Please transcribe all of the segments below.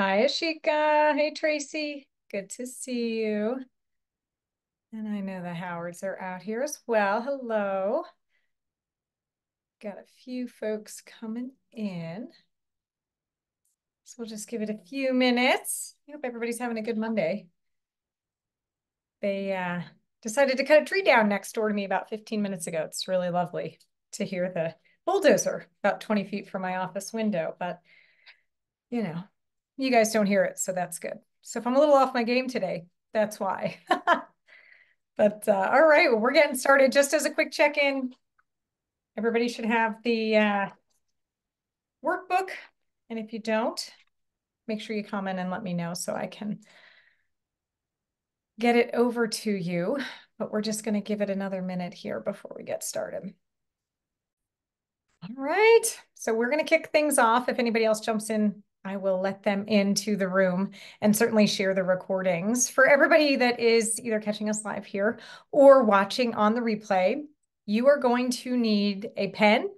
Hi, Ashika. Hey, Tracy. Good to see you. And I know the Howards are out here as well. Hello. Got a few folks coming in. So we'll just give it a few minutes. I hope everybody's having a good Monday. They uh, decided to cut a tree down next door to me about 15 minutes ago. It's really lovely to hear the bulldozer about 20 feet from my office window, but you know, you guys don't hear it, so that's good. So if I'm a little off my game today, that's why. but uh, all right, well, we're getting started. Just as a quick check-in, everybody should have the uh, workbook. And if you don't, make sure you comment and let me know so I can get it over to you. But we're just going to give it another minute here before we get started. All right, so we're going to kick things off. If anybody else jumps in I will let them into the room and certainly share the recordings. For everybody that is either catching us live here or watching on the replay, you are going to need a pen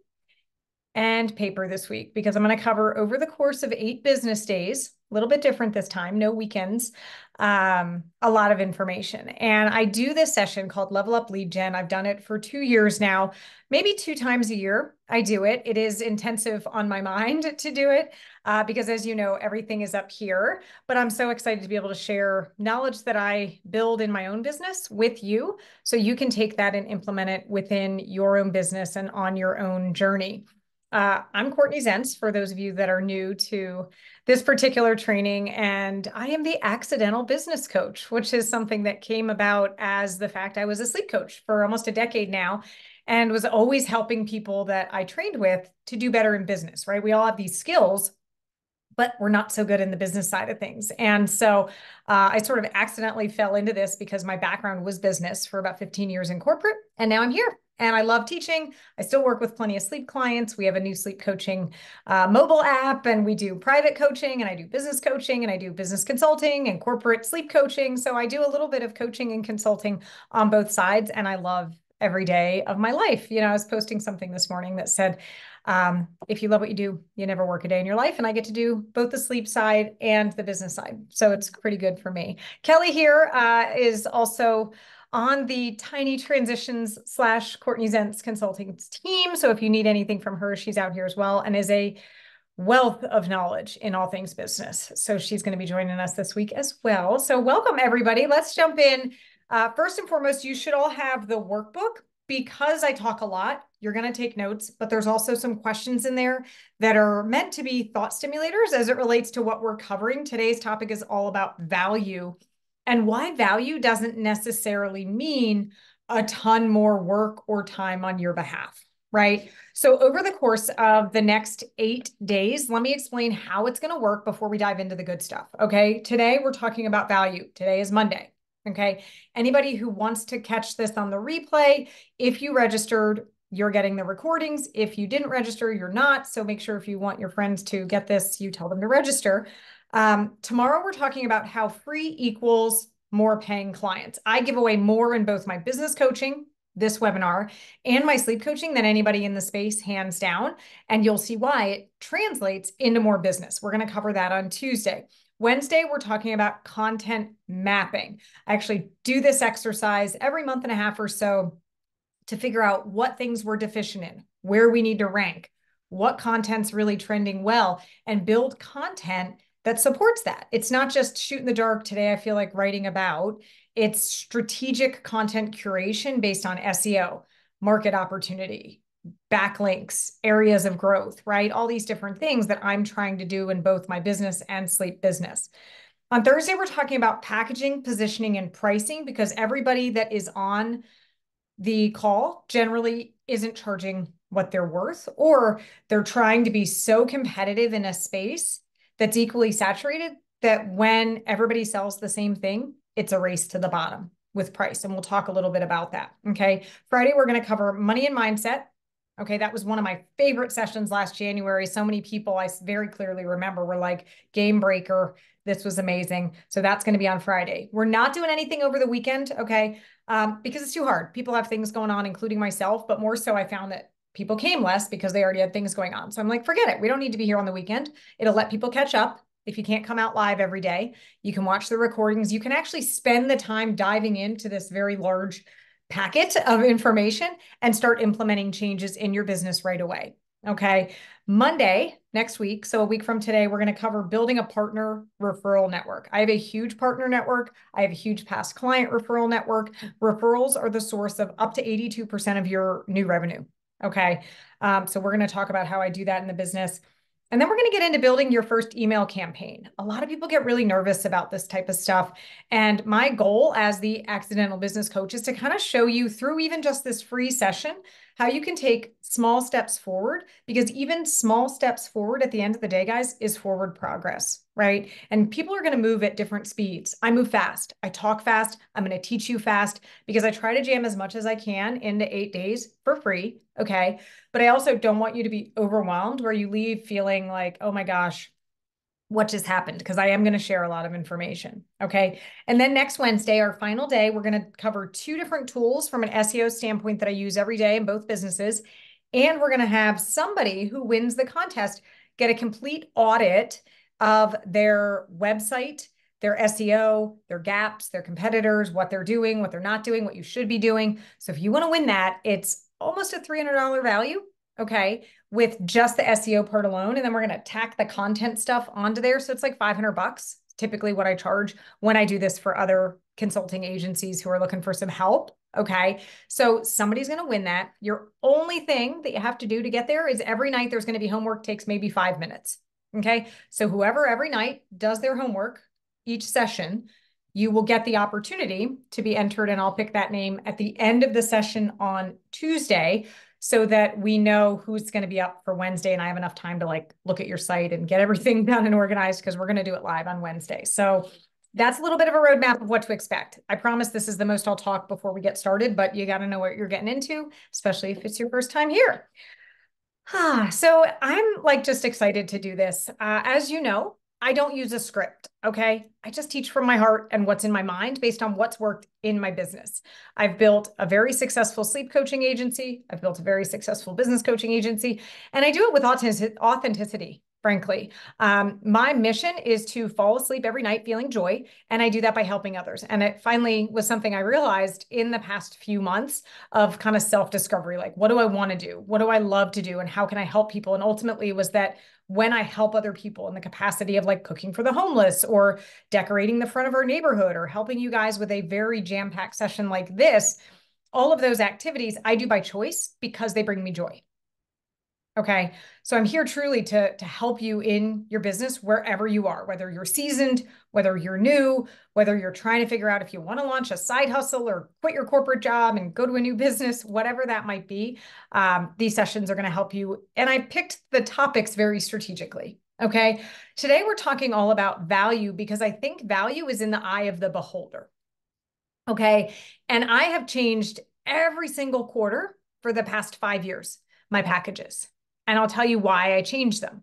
and paper this week because I'm going to cover over the course of eight business days, a little bit different this time, no weekends, um, a lot of information. And I do this session called Level Up Lead Gen. I've done it for two years now, maybe two times a year. I do it. It is intensive on my mind to do it uh, because, as you know, everything is up here. But I'm so excited to be able to share knowledge that I build in my own business with you so you can take that and implement it within your own business and on your own journey. Uh, I'm Courtney Zentz, for those of you that are new to this particular training, and I am the accidental business coach, which is something that came about as the fact I was a sleep coach for almost a decade now and was always helping people that I trained with to do better in business, right? We all have these skills, but we're not so good in the business side of things. And so uh, I sort of accidentally fell into this because my background was business for about 15 years in corporate. And now I'm here and I love teaching. I still work with plenty of sleep clients. We have a new sleep coaching uh, mobile app, and we do private coaching, and I do business coaching, and I do business consulting and corporate sleep coaching. So I do a little bit of coaching and consulting on both sides, and I love every day of my life. You know, I was posting something this morning that said, um, if you love what you do, you never work a day in your life. And I get to do both the sleep side and the business side. So it's pretty good for me. Kelly here uh, is also on the Tiny Transitions slash Courtney Zentz Consulting team. So if you need anything from her, she's out here as well and is a wealth of knowledge in all things business. So she's going to be joining us this week as well. So welcome everybody. Let's jump in. Uh, first and foremost, you should all have the workbook because I talk a lot, you're going to take notes, but there's also some questions in there that are meant to be thought stimulators as it relates to what we're covering. Today's topic is all about value and why value doesn't necessarily mean a ton more work or time on your behalf, right? So, over the course of the next eight days, let me explain how it's going to work before we dive into the good stuff. Okay. Today, we're talking about value. Today is Monday. Okay. Anybody who wants to catch this on the replay, if you registered, you're getting the recordings. If you didn't register, you're not. So make sure if you want your friends to get this, you tell them to register. Um, tomorrow, we're talking about how free equals more paying clients. I give away more in both my business coaching, this webinar, and my sleep coaching than anybody in the space, hands down. And you'll see why it translates into more business. We're going to cover that on Tuesday. Wednesday, we're talking about content mapping. I actually do this exercise every month and a half or so to figure out what things we're deficient in, where we need to rank, what content's really trending well, and build content that supports that. It's not just shoot in the dark today, I feel like writing about. It's strategic content curation based on SEO, market opportunity, backlinks, areas of growth, right? All these different things that I'm trying to do in both my business and sleep business. On Thursday, we're talking about packaging, positioning, and pricing because everybody that is on the call generally isn't charging what they're worth, or they're trying to be so competitive in a space that's equally saturated that when everybody sells the same thing, it's a race to the bottom with price. And we'll talk a little bit about that. Okay. Friday, we're going to cover money and mindset. Okay, that was one of my favorite sessions last January. So many people I very clearly remember were like, game breaker. This was amazing. So that's going to be on Friday. We're not doing anything over the weekend, okay, um, because it's too hard. People have things going on, including myself, but more so, I found that people came less because they already had things going on. So I'm like, forget it. We don't need to be here on the weekend. It'll let people catch up If you can't come out live every day, you can watch the recordings. You can actually spend the time diving into this very large packet of information and start implementing changes in your business right away. Okay. Monday, next week, so a week from today, we're going to cover building a partner referral network. I have a huge partner network. I have a huge past client referral network. Referrals are the source of up to 82% of your new revenue. Okay. Um, so we're going to talk about how I do that in the business. And then we're going to get into building your first email campaign. A lot of people get really nervous about this type of stuff. And my goal as the accidental business coach is to kind of show you through even just this free session how you can take small steps forward because even small steps forward at the end of the day, guys, is forward progress, right? And people are going to move at different speeds. I move fast. I talk fast. I'm going to teach you fast because I try to jam as much as I can into eight days for free. Okay. But I also don't want you to be overwhelmed where you leave feeling like, oh my gosh, what just happened because I am going to share a lot of information. Okay. And then next Wednesday, our final day, we're going to cover two different tools from an SEO standpoint that I use every day in both businesses. And we're going to have somebody who wins the contest get a complete audit of their website, their SEO, their gaps, their competitors, what they're doing, what they're not doing, what you should be doing. So if you want to win that, it's almost a $300 value okay, with just the SEO part alone. And then we're going to tack the content stuff onto there. So it's like 500 bucks, typically what I charge when I do this for other consulting agencies who are looking for some help. Okay. So somebody's going to win that. Your only thing that you have to do to get there is every night there's going to be homework takes maybe five minutes. Okay. So whoever every night does their homework each session, you will get the opportunity to be entered and I'll pick that name at the end of the session on Tuesday so that we know who's going to be up for Wednesday and I have enough time to like look at your site and get everything done and organized because we're going to do it live on Wednesday. So that's a little bit of a roadmap of what to expect. I promise this is the most I'll talk before we get started, but you got to know what you're getting into, especially if it's your first time here. Ah, so I'm like just excited to do this. Uh, as you know, I don't use a script. Okay. I just teach from my heart and what's in my mind based on what's worked in my business. I've built a very successful sleep coaching agency. I've built a very successful business coaching agency, and I do it with authenticity frankly. Um, my mission is to fall asleep every night feeling joy, and I do that by helping others. And it finally was something I realized in the past few months of kind of self discovery like, what do I want to do? What do I love to do? And how can I help people? And ultimately, was that when I help other people in the capacity of like cooking for the homeless or decorating the front of our neighborhood or helping you guys with a very jam packed session like this, all of those activities I do by choice because they bring me joy. Okay. So I'm here truly to, to help you in your business wherever you are, whether you're seasoned, whether you're new, whether you're trying to figure out if you want to launch a side hustle or quit your corporate job and go to a new business, whatever that might be. Um, these sessions are going to help you. And I picked the topics very strategically. Okay. Today we're talking all about value because I think value is in the eye of the beholder. Okay. And I have changed every single quarter for the past five years, my packages. And I'll tell you why I changed them.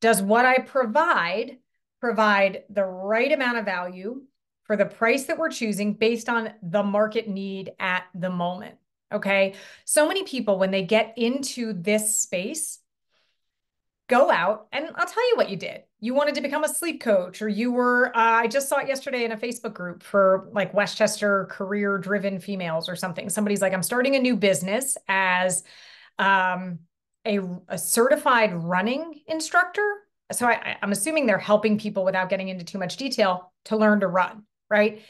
Does what I provide provide the right amount of value for the price that we're choosing based on the market need at the moment? Okay. So many people, when they get into this space, go out and I'll tell you what you did. You wanted to become a sleep coach, or you were, uh, I just saw it yesterday in a Facebook group for like Westchester career driven females or something. Somebody's like, I'm starting a new business as, um, a, a certified running instructor. So I, I'm assuming they're helping people without getting into too much detail to learn to run, right?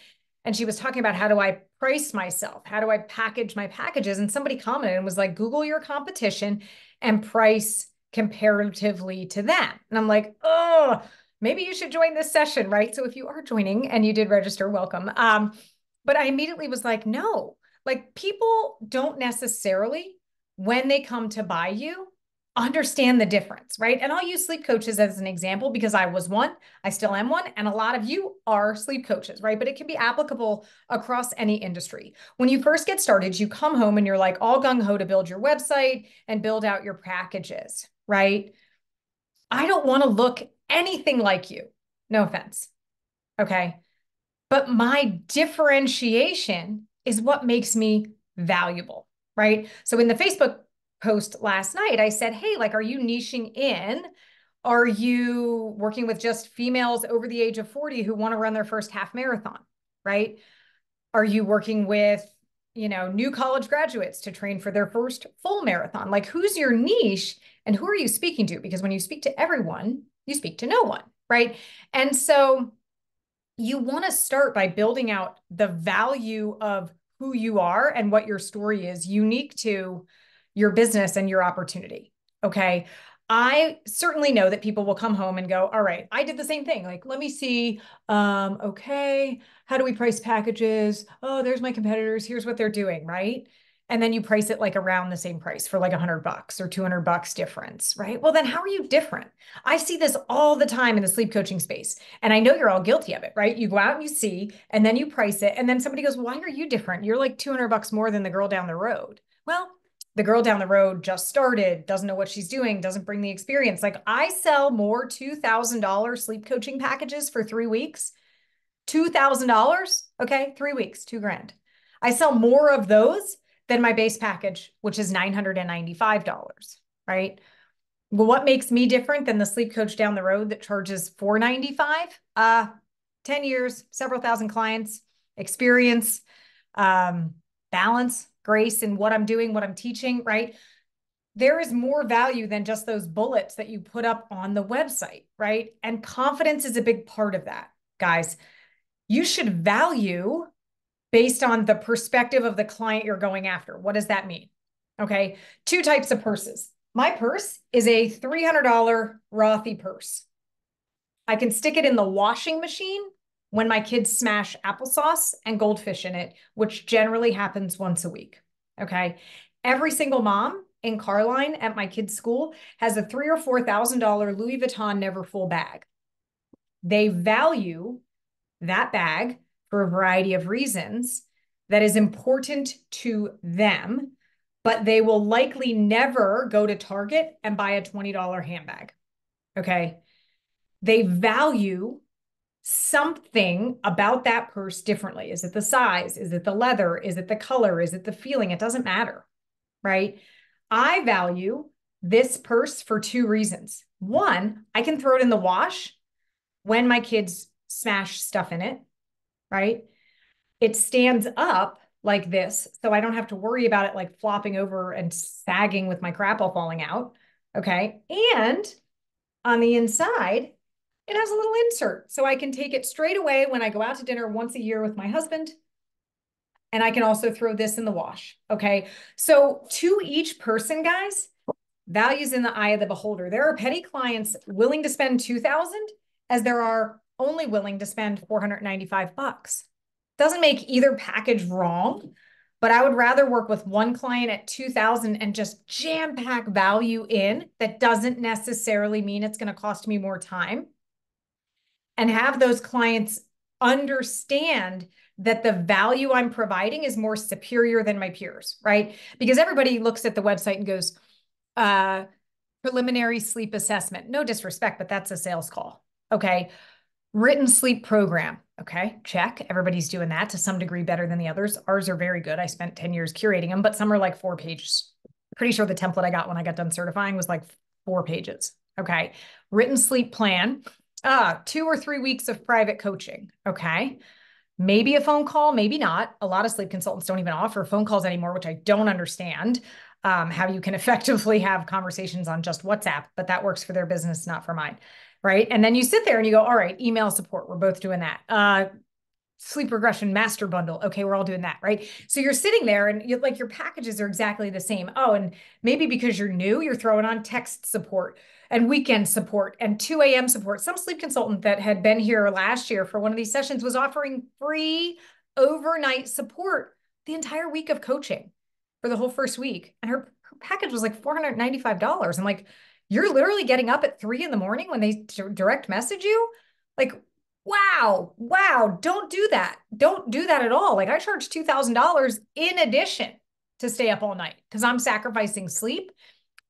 And she was talking about how do I price myself? How do I package my packages? And somebody commented and was like, Google your competition and price comparatively to them. And I'm like, oh, maybe you should join this session, right? So if you are joining and you did register, welcome. Um, but I immediately was like, no, like people don't necessarily when they come to buy you, understand the difference, right? And I'll use sleep coaches as an example because I was one, I still am one, and a lot of you are sleep coaches, right? But it can be applicable across any industry. When you first get started, you come home and you're like all gung ho to build your website and build out your packages, right? I don't want to look anything like you. No offense. Okay. But my differentiation is what makes me valuable right? So in the Facebook post last night, I said, hey, like, are you niching in Are you working with just females over the age of 40 who want to run their first half marathon, right? Are you working with, you know, new college graduates to train for their first full marathon? Like who's your niche and who are you speaking to? Because when you speak to everyone, you speak to no one, right? And so you want to start by building out the value of who you are and what your story is unique to your business and your opportunity. Okay. I certainly know that people will come home and go, all right, I did the same thing. Like, let me see. Um, okay, how do we price packages? Oh, there's my competitors. Here's what they're doing, right? And then you price it like around the same price for like a hundred bucks or 200 bucks difference, right? Well, then how are you different? I see this all the time in the sleep coaching space. And I know you're all guilty of it, right? You go out and you see, and then you price it. And then somebody goes, why are you different? You're like 200 bucks more than the girl down the road. Well, the girl down the road just started, doesn't know what she's doing, doesn't bring the experience. Like I sell more $2,000 sleep coaching packages for three weeks. $2,000. Okay. Three weeks, two grand. I sell more of those than my base package, which is $995. Right. Well, what makes me different than the sleep coach down the road that charges 495? Uh, 10 years, several thousand clients, experience, um, balance, grace in what I'm doing, what I'm teaching, right? There is more value than just those bullets that you put up on the website, right? And confidence is a big part of that, guys. You should value based on the perspective of the client you're going after. What does that mean? Okay. Two types of purses. My purse is a $300 Rothy purse. I can stick it in the washing machine when my kids smash applesauce and goldfish in it, which generally happens once a week. Okay. Every single mom in Carline at my kids' school has a three or four thousand dollar Louis Vuitton Neverfull bag. They value that bag for a variety of reasons that is important to them, but they will likely never go to Target and buy a $20 handbag. Okay. They value something about that purse differently. Is it the size? Is it the leather? Is it the color? Is it the feeling? It doesn't matter, right? I value this purse for two reasons. One, I can throw it in the wash when my kids smash stuff in it, right? It stands up like this, so I don't have to worry about it like flopping over and sagging with my crap all falling out. Okay. And on the inside, it has a little insert. So I can take it straight away when I go out to dinner once a year with my husband. And I can also throw this in the wash. Okay. So to each person, guys, values in the eye of the beholder. There are petty clients willing to spend 2000 as there are only willing to spend 495 bucks. Doesn't make either package wrong, but I would rather work with one client at 2000 and just jam pack value in that doesn't necessarily mean it's going to cost me more time and have those clients understand that the value I'm providing is more superior than my peers, right? Because everybody looks at the website and goes, uh, preliminary sleep assessment. No disrespect, but that's a sales call. Okay. Written sleep program. Okay. Check. Everybody's doing that to some degree better than the others. Ours are very good. I spent 10 years curating them, but some are like four pages. Pretty sure the template I got when I got done certifying was like four pages. Okay. Written sleep plan. Ah, two or three weeks of private coaching. Okay. Maybe a phone call, maybe not. A lot of sleep consultants don't even offer phone calls anymore, which I don't understand. Um, how you can effectively have conversations on just WhatsApp, but that works for their business, not for mine. Right. And then you sit there and you go, all right, email support. We're both doing that. Uh, sleep regression master bundle. Okay, we're all doing that, right? So you're sitting there and you like your packages are exactly the same. Oh, and maybe because you're new, you're throwing on text support and weekend support and 2 a.m. support. Some sleep consultant that had been here last year for one of these sessions was offering free overnight support the entire week of coaching for the whole first week. And her, her package was like $495. I'm like, you're literally getting up at three in the morning when they direct message you? Like, wow, wow, don't do that. Don't do that at all. Like I charge $2,000 in addition to stay up all night because I'm sacrificing sleep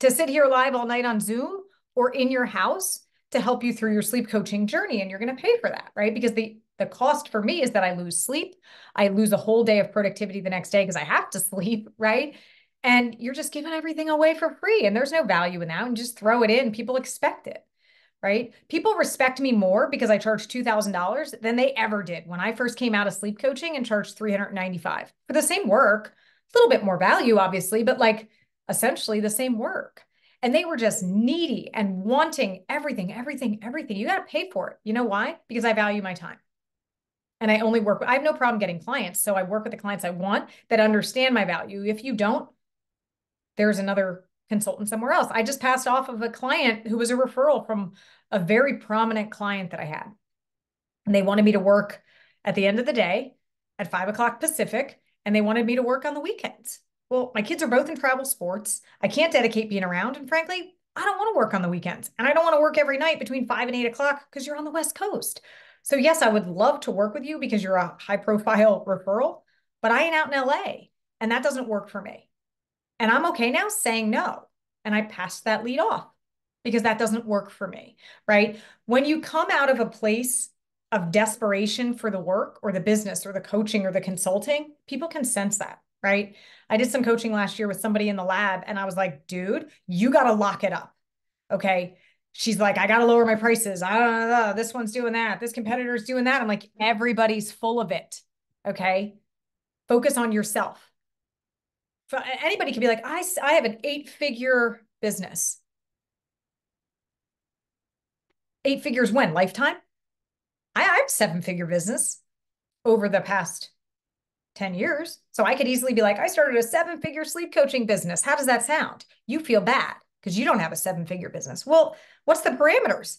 to sit here live all night on Zoom or in your house to help you through your sleep coaching journey. And you're going to pay for that, right? Because the the cost for me is that I lose sleep. I lose a whole day of productivity the next day because I have to sleep, right? And you're just giving everything away for free. And there's no value in that. And just throw it in. People expect it. right? People respect me more because I charge $2,000 than they ever did when I first came out of sleep coaching and charged 395 for the same work, a little bit more value, obviously, but like essentially the same work. And they were just needy and wanting everything, everything, everything. You got to pay for it. You know why? Because I value my time. And I only work, I have no problem getting clients. So I work with the clients I want that understand my value. If you don't, there's another consultant somewhere else. I just passed off of a client who was a referral from a very prominent client that I had. And they wanted me to work at the end of the day at five o'clock Pacific, and they wanted me to work on the weekends. Well, my kids are both in travel sports. I can't dedicate being around. And frankly, I don't want to work on the weekends. And I don't want to work every night between five and eight o'clock because you're on the West Coast. So, yes, I would love to work with you because you're a high profile referral, but I ain't out in LA and that doesn't work for me. And I'm okay now saying no. And I passed that lead off because that doesn't work for me, right? When you come out of a place of desperation for the work or the business or the coaching or the consulting, people can sense that, right? I did some coaching last year with somebody in the lab and I was like, dude, you got to lock it up. Okay. She's like, I got to lower my prices. I don't know. This one's doing that. This competitor's doing that. I'm like, everybody's full of it. Okay. Focus on yourself anybody can be like, I, I have an eight figure business. Eight figures when? Lifetime? I, I have seven figure business over the past 10 years. So I could easily be like, I started a seven figure sleep coaching business. How does that sound? You feel bad because you don't have a seven figure business. Well, what's the parameters?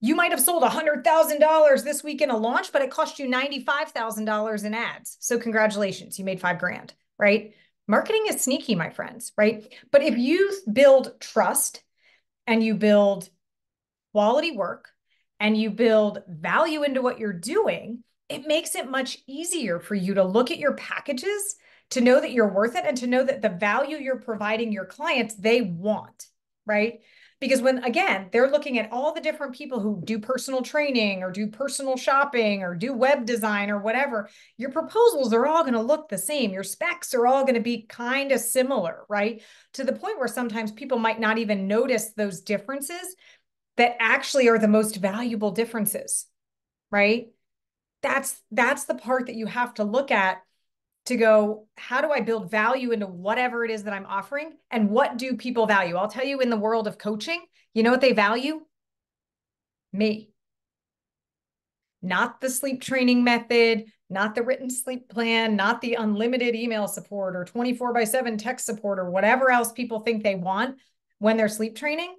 You might have sold $100,000 this week in a launch, but it cost you $95,000 in ads. So congratulations, you made five grand, right? Marketing is sneaky, my friends, right? But if you build trust and you build quality work and you build value into what you're doing, it makes it much easier for you to look at your packages to know that you're worth it and to know that the value you're providing your clients they want, right? Because when, again, they're looking at all the different people who do personal training or do personal shopping or do web design or whatever, your proposals are all going to look the same. Your specs are all going to be kind of similar, right? To the point where sometimes people might not even notice those differences that actually are the most valuable differences, right? That's that's the part that you have to look at to go, how do I build value into whatever it is that I'm offering? And what do people value? I'll tell you in the world of coaching, you know what they value? Me. Not the sleep training method, not the written sleep plan, not the unlimited email support or 24 by 7 text support or whatever else people think they want when they're sleep training.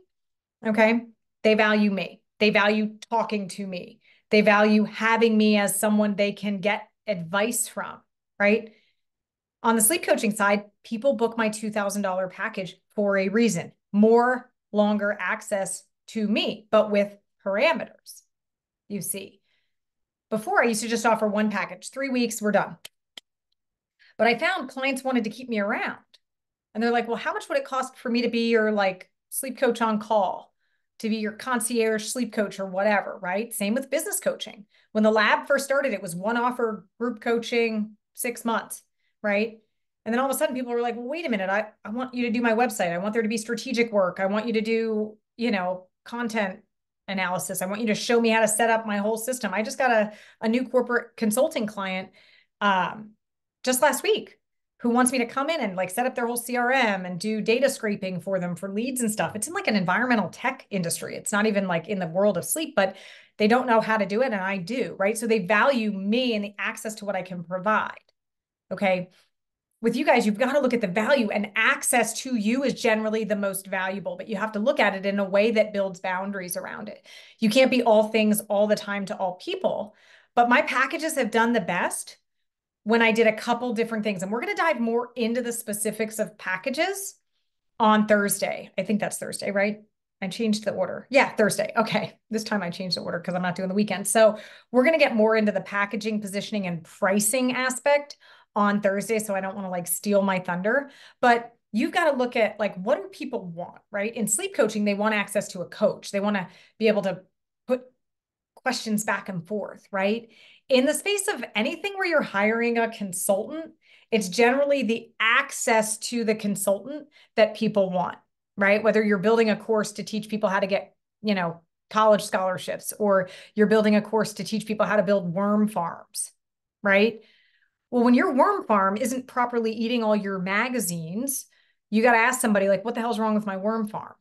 Okay. They value me. They value talking to me. They value having me as someone they can get advice from right? On the sleep coaching side, people book my $2,000 package for a reason more, longer access to me, but with parameters, you see. Before, I used to just offer one package, three weeks, we're done. But I found clients wanted to keep me around. And they're like, well, how much would it cost for me to be your like sleep coach on call, to be your concierge sleep coach or whatever, right? Same with business coaching. When the lab first started, it was one offer group coaching, six months, right? And then all of a sudden people were like, well, wait a minute, I, I want you to do my website. I want there to be strategic work. I want you to do, you know, content analysis. I want you to show me how to set up my whole system. I just got a, a new corporate consulting client um, just last week who wants me to come in and like set up their whole CRM and do data scraping for them for leads and stuff. It's in like an environmental tech industry. It's not even like in the world of sleep, but they don't know how to do it and I do, right? So they value me and the access to what I can provide. Okay. With you guys, you've got to look at the value and access to you is generally the most valuable, but you have to look at it in a way that builds boundaries around it. You can't be all things all the time to all people. But my packages have done the best when I did a couple different things. And we're going to dive more into the specifics of packages on Thursday. I think that's Thursday, right? I changed the order. Yeah, Thursday. Okay. This time I changed the order because I'm not doing the weekend. So we're going to get more into the packaging, positioning, and pricing aspect on Thursday. So I don't want to like steal my thunder. But you've got to look at like what do people want, right? In sleep coaching, they want access to a coach. They want to be able to put questions back and forth, right? In the space of anything where you're hiring a consultant, it's generally the access to the consultant that people want, right? Whether you're building a course to teach people how to get, you know, college scholarships, or you're building a course to teach people how to build worm farms, right? Well, when your worm farm isn't properly eating all your magazines, you got to ask somebody, like, what the hell's wrong with my worm farm?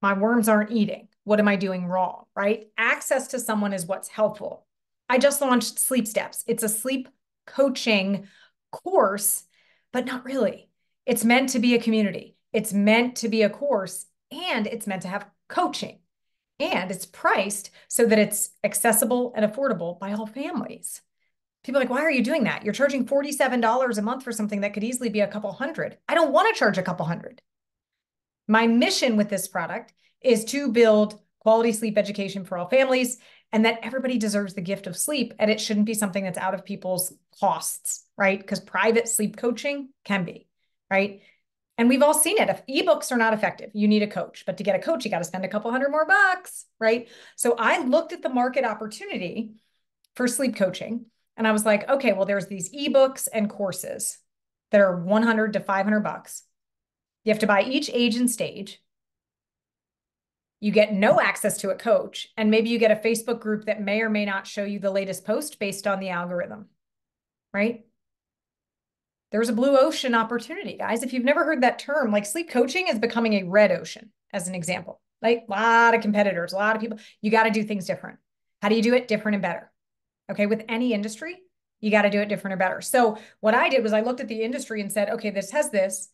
My worms aren't eating. What am I doing wrong? Right? Access to someone is what's helpful. I just launched Sleep Steps. It's a sleep coaching course, but not really. It's meant to be a community, it's meant to be a course, and it's meant to have coaching. And it's priced so that it's accessible and affordable by all families. People are like, why are you doing that? You're charging $47 a month for something that could easily be a couple hundred. I don't want to charge a couple hundred. My mission with this product is to build quality sleep education for all families and that everybody deserves the gift of sleep and it shouldn't be something that's out of people's costs, right? Because private sleep coaching can be, right? And we've all seen it. If ebooks are not effective, you need a coach. But to get a coach, you got to spend a couple hundred more bucks, right? So I looked at the market opportunity for sleep coaching and I was like, okay, well, there's these ebooks and courses that are 100 to 500 bucks. You have to buy each age and stage. You get no access to a coach, and maybe you get a Facebook group that may or may not show you the latest post based on the algorithm, right? There's a blue ocean opportunity, guys. If you've never heard that term, like sleep coaching is becoming a red ocean, as an example. Like a lot of competitors, a lot of people. You got to do things different. How do you do it? Different and better. Okay. With any industry, you got to do it different or better. So what I did was I looked at the industry and said, okay, this has this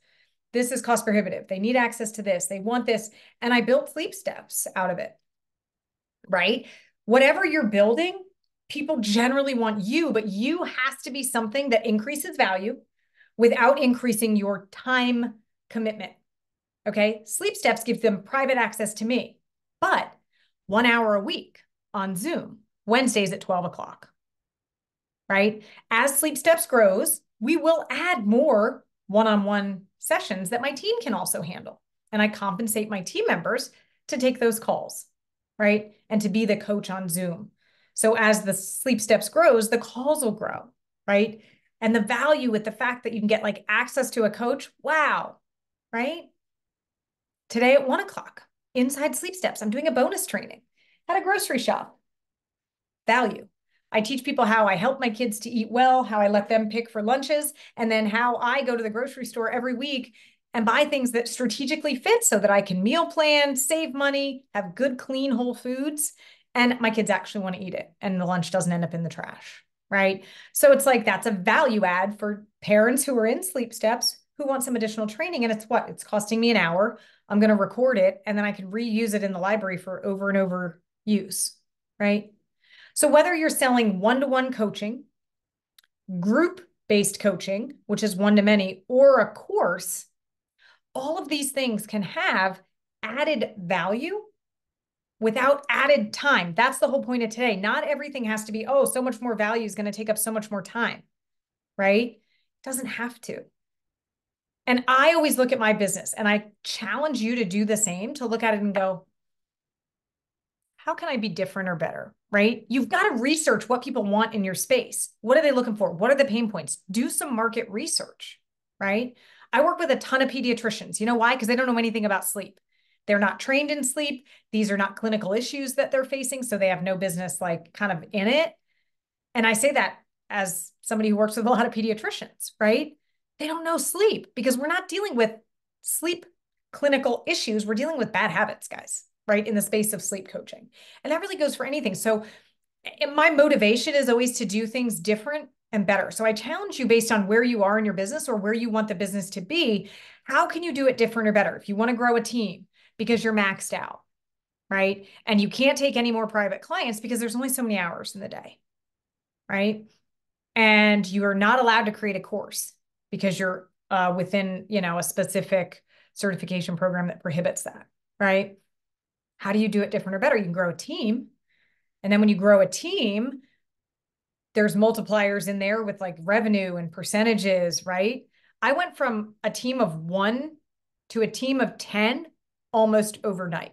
this is cost prohibitive. They need access to this. They want this. And I built sleep steps out of it. Right? Whatever you're building, people generally want you, but you has to be something that increases value without increasing your time commitment. Okay. Sleep steps gives them private access to me, but one hour a week on Zoom, Wednesdays at 12 o'clock. Right. As sleep steps grows, we will add more one on one sessions that my team can also handle. And I compensate my team members to take those calls, right? And to be the coach on Zoom. So as the sleep steps grows, the calls will grow, right? And the value with the fact that you can get like access to a coach, wow, right? Today at one o'clock, inside sleep steps, I'm doing a bonus training at a grocery shop. Value. I teach people how I help my kids to eat well, how I let them pick for lunches, and then how I go to the grocery store every week and buy things that strategically fit so that I can meal plan, save money, have good, clean, whole foods, and my kids actually want to eat it and the lunch doesn't end up in the trash. Right. So it's like that's a value add for parents who are in sleep steps who want some additional training. And it's what? It's costing me an hour. I'm going to record it and then I can reuse it in the library for over and over use. Right. So whether you're selling one-to-one coaching, group-based coaching, which is one-to-many, or a course, all of these things can have added value without added time. That's the whole point of today. Not everything has to be, oh, so much more value is going to take up so much more time, right? It doesn't have to. And I always look at my business and I challenge you to do the same, to look at it and go, how can I be different or better? Right? You've got to research what people want in your space. What are they looking for? What are the pain points? Do some market research, right? I work with a ton of pediatricians. You know why? Because they don't know anything about sleep. They're not trained in sleep. These are not clinical issues that they're facing. So they have no business like kind of in it. And I say that as somebody who works with a lot of pediatricians, right? They don't know sleep because we're not dealing with sleep clinical issues. We're dealing with bad habits, guys right in the space of sleep coaching and that really goes for anything so my motivation is always to do things different and better so i challenge you based on where you are in your business or where you want the business to be how can you do it different or better if you want to grow a team because you're maxed out right and you can't take any more private clients because there's only so many hours in the day right and you are not allowed to create a course because you're uh, within you know a specific certification program that prohibits that right how do you do it different or better? You can grow a team. And then when you grow a team, there's multipliers in there with like revenue and percentages, right? I went from a team of one to a team of 10 almost overnight.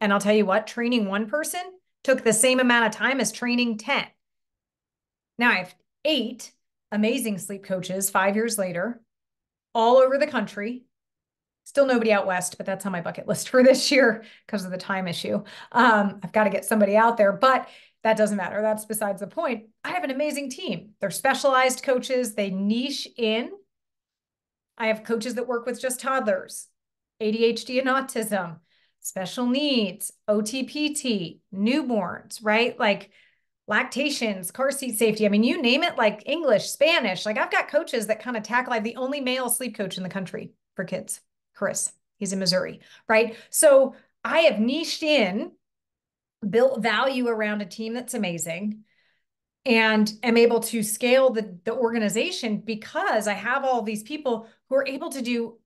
And I'll tell you what, training one person took the same amount of time as training 10. Now I have eight amazing sleep coaches five years later, all over the country, Still nobody out west, but that's on my bucket list for this year because of the time issue. Um, I've got to get somebody out there, but that doesn't matter. That's besides the point. I have an amazing team. They're specialized coaches, they niche in. I have coaches that work with just toddlers, ADHD and autism, special needs, OTPT, newborns, right? Like lactations, car seat safety. I mean, you name it, like English, Spanish. Like I've got coaches that kind of tackle. I have the only male sleep coach in the country for kids, Chris. He's in Missouri, right? So I have niched in, built value around a team that's amazing and am able to scale the, the organization because I have all these people who are able to do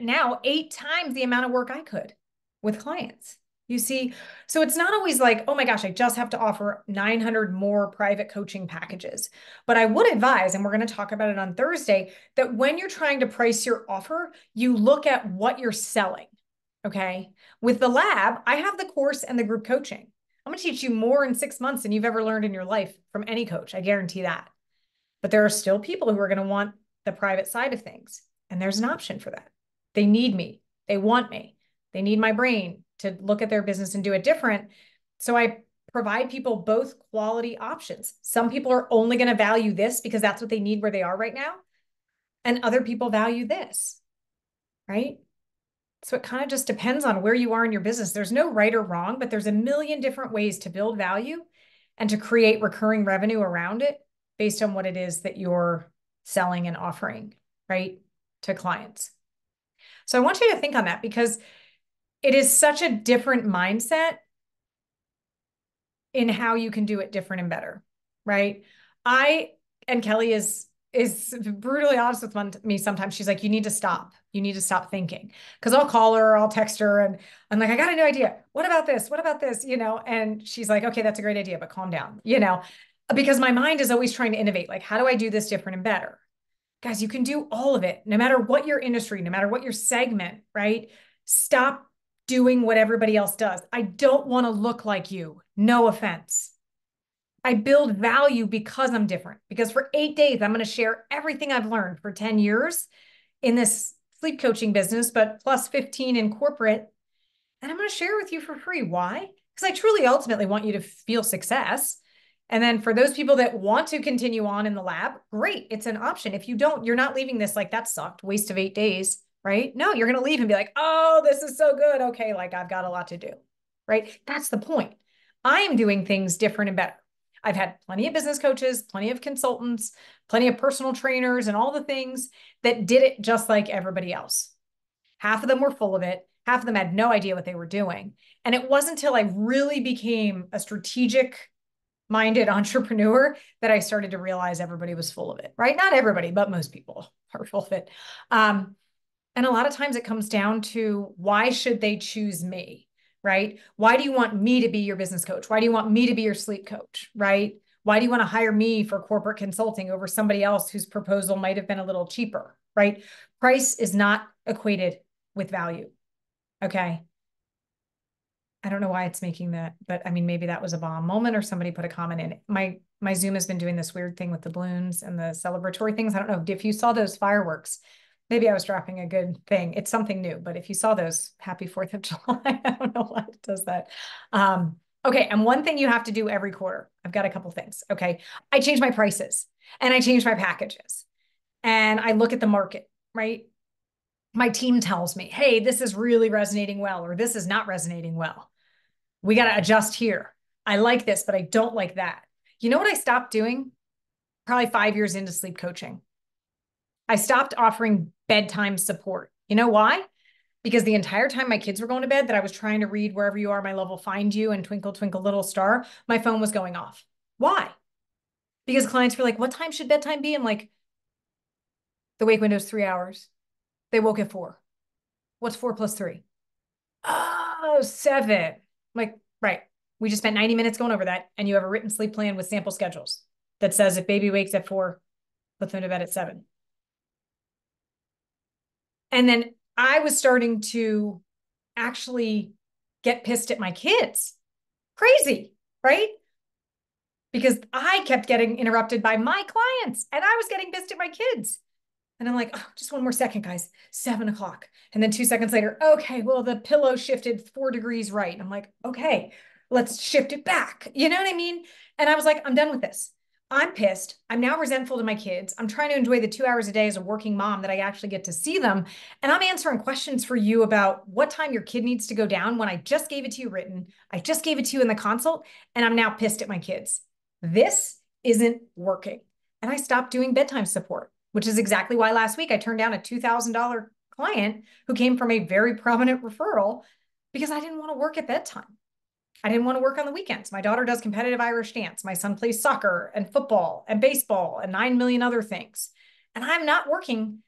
now eight times the amount of work I could with clients. You see, so it's not always like, oh my gosh, I just have to offer 900 more private coaching packages. But I would advise, and we're going to talk about it on Thursday, that when you're trying to price your offer, you look at what you're selling. Okay. With the lab, I have the course and the group coaching. I'm going to teach you more in six months than you've ever learned in your life from any coach. I guarantee that. But there are still people who are going to want the private side of things. And there's an option for that. They need me, they want me, they need my brain to look at their business and do it different. So I provide people both quality options. Some people are only going to value this because that's what they need where they are right now. And other people value this, right? So it kind of just depends on where you are in your business. There's no right or wrong, but there's a million different ways to build value and to create recurring revenue around it based on what it is that you're selling and offering, right, to clients. So I want you to think on that because it is such a different mindset in how you can do it different and better, right? I and Kelly is is brutally honest with me sometimes. She's like, you need to stop. You need to stop thinking. Cause I'll call her, I'll text her, and I'm like, I got a new idea. What about this? What about this? You know, and she's like, okay, that's a great idea, but calm down, you know, because my mind is always trying to innovate. Like, how do I do this different and better? Guys, you can do all of it, no matter what your industry, no matter what your segment, right? Stop doing what everybody else does. I don't want to look like you. No offense. I build value because I'm different. Because for eight days, I'm going to share everything I've learned for 10 years in this sleep coaching business, but plus 15 in corporate. And I'm going to share with you for free. Why? Because I truly ultimately want you to feel success. And then for those people that want to continue on in the lab, great. It's an option. If you don't, you're not leaving this like that sucked, waste of eight days right? No, you're going to leave and be like, oh, this is so good. Okay, like I've got a lot to do, right? That's the point. I am doing things different and better. I've had plenty of business coaches, plenty of consultants, plenty of personal trainers, and all the things that did it just like everybody else. Half of them were full of it. Half of them had no idea what they were doing. And it wasn't until I really became a strategic minded entrepreneur that I started to realize everybody was full of it, right? Not everybody, but most people are full of it. Um, and a lot of times it comes down to why should they choose me? Right? Why do you want me to be your business coach? Why do you want me to be your sleep coach? Right? Why do you want to hire me for corporate consulting over somebody else whose proposal might have been a little cheaper? Right? Price is not equated with value. Okay. I don't know why it's making that, but I mean, maybe that was a bomb moment or somebody put a comment in. My my Zoom has been doing this weird thing with the balloons and the celebratory things. I don't know if you saw those fireworks maybe I was dropping a good thing. It's something new, but if you saw those, happy 4th of July. I don't know why it does that. Um, okay. And one thing you have to do every quarter, I've got a couple things. Okay. I change my prices and I change my packages and I look at the market, right? My team tells me, hey, this is really resonating well, or this is not resonating well. We got to adjust here. I like this, but I don't like that. You know what I stopped doing? Probably five years into sleep coaching. I stopped offering bedtime support. You know why? Because the entire time my kids were going to bed, that I was trying to read Wherever You Are, My Love Will Find You and Twinkle, Twinkle, Little Star, my phone was going off. Why? Because clients were like, What time should bedtime be? I'm like, The wake window is three hours. They woke at four. What's four plus three? Oh, seven. I'm like, right. We just spent 90 minutes going over that. And you have a written sleep plan with sample schedules that says if baby wakes at four, put them to bed at seven. And then I was starting to actually get pissed at my kids. Crazy, right? Because I kept getting interrupted by my clients and I was getting pissed at my kids. And I'm like, oh, just one more second, guys, seven o'clock. And then two seconds later, okay, well, the pillow shifted four degrees right. I'm like, okay, let's shift it back. You know what I mean? And I was like, I'm done with this. I'm pissed. I'm now resentful to my kids. I'm trying to enjoy the two hours a day as a working mom that I actually get to see them. And I'm answering questions for you about what time your kid needs to go down when I just gave it to you written. I just gave it to you in the consult, and I'm now pissed at my kids. This isn't working. And I stopped doing bedtime support which is exactly why last week I turned down a $2,000 client who came from a very prominent referral because I didn't want to work at bedtime. I didn't want to work on the weekends. My daughter does competitive Irish dance. My son plays soccer and football and baseball and 9 million other things. And I'm not working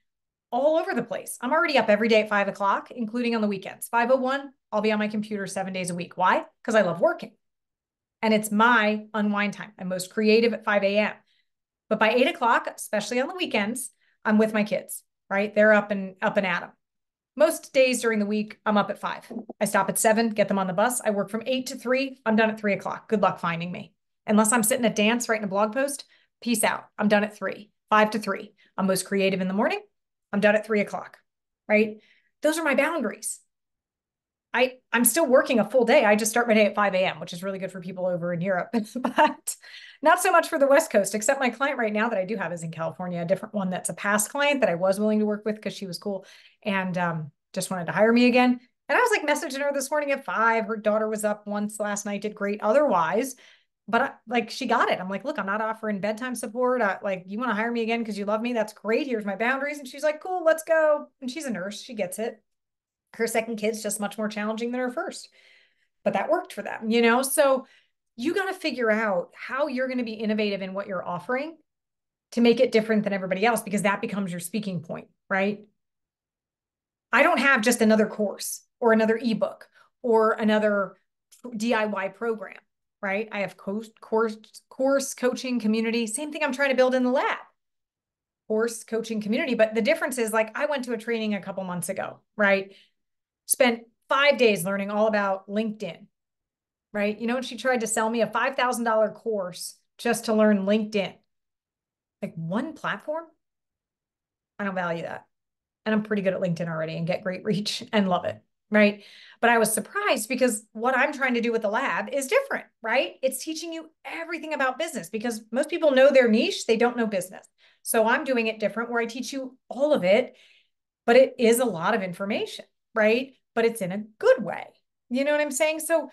all over the place. I'm already up every day at five o'clock, including on the weekends. 501, I'll be on my computer seven days a week. Why? Because I love working. And it's my unwind time. I'm most creative at 5 a.m. But by eight o'clock, especially on the weekends, I'm with my kids, right? They're up and up and at them. Most days during the week, I'm up at five. I stop at seven, get them on the bus. I work from eight to three. I'm done at three o'clock. Good luck finding me. Unless I'm sitting at dance writing a blog post, peace out. I'm done at three, five to three. I'm most creative in the morning. I'm done at three o'clock, right? Those are my boundaries. I, I'm still working a full day. I just start my day at 5 a.m., which is really good for people over in Europe, but not so much for the West Coast, except my client right now that I do have is in California, a different one that's a past client that I was willing to work with because she was cool and um, just wanted to hire me again. And I was like messaging her this morning at five. Her daughter was up once last night, did great otherwise. But I, like she got it. I'm like, look, I'm not offering bedtime support. I, like, you want to hire me again because you love me? That's great. Here's my boundaries. And she's like, cool, let's go. And she's a nurse. She gets it her second kid's just much more challenging than her first but that worked for them you know so you got to figure out how you're going to be innovative in what you're offering to make it different than everybody else because that becomes your speaking point right? I don't have just another course or another ebook or another diy program right? I have course course course coaching community. Same thing i'm trying to build in the lab. Course coaching community but the difference is like i went to a training a couple months ago right? Spent five days learning all about LinkedIn, right? You know, she tried to sell me a $5,000 course just to learn LinkedIn, like one platform, I don't value that. And I'm pretty good at LinkedIn already and get great reach and love it. Right. But I was surprised because what I'm trying to do with the lab is different, right? It's teaching you everything about business because most people know their niche, they don't know business. So I'm doing it different where I teach you all of it, but it is a lot of information, right? but it's in a good way. You know what I'm saying? So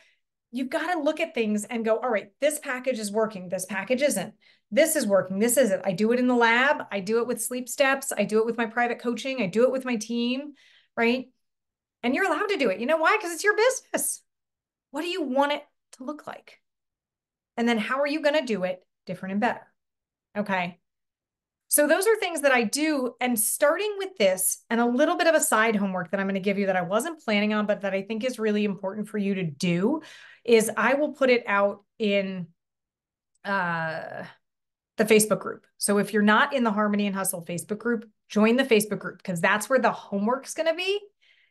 you've got to look at things and go, all right, this package is working, this package isn't. This is working, this isn't. I do it in the lab, I do it with sleep steps, I do it with my private coaching, I do it with my team, right? And you're allowed to do it. You know why? Because it's your business. What do you want it to look like? And then how are you going to do it different and better? Okay. So those are things that I do. And starting with this and a little bit of a side homework that I'm going to give you that I wasn't planning on, but that I think is really important for you to do is I will put it out in uh, the Facebook group. So if you're not in the Harmony and Hustle Facebook group, join the Facebook group because that's where the homework's going to be.